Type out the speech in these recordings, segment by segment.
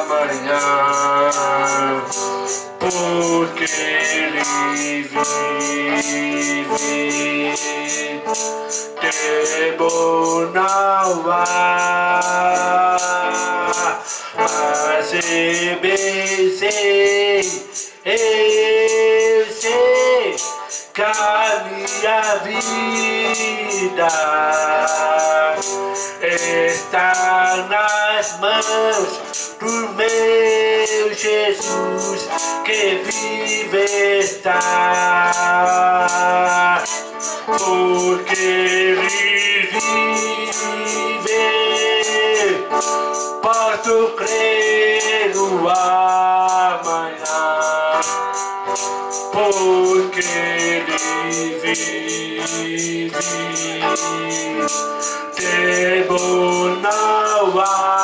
amanhã, porque ele vive. Tempo não eu sei que a vida está nas mãos do meu Jesus que vive está. Porque vive posso crer no amanhã. Porque vive tempo não há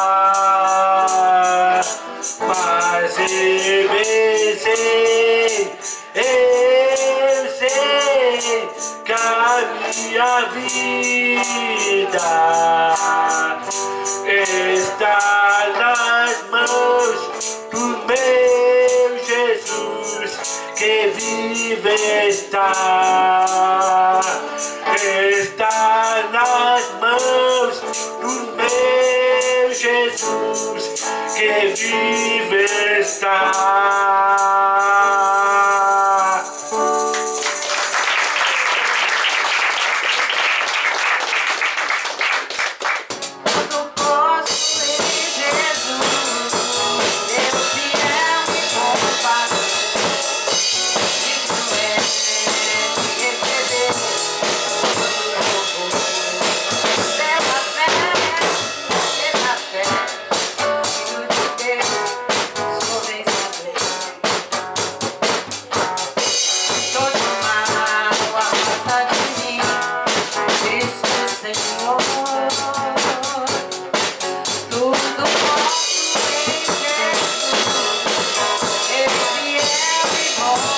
eu sei eu sei que a minha vida está nas mãos do meu Jesus que vive está está Jesus que vive está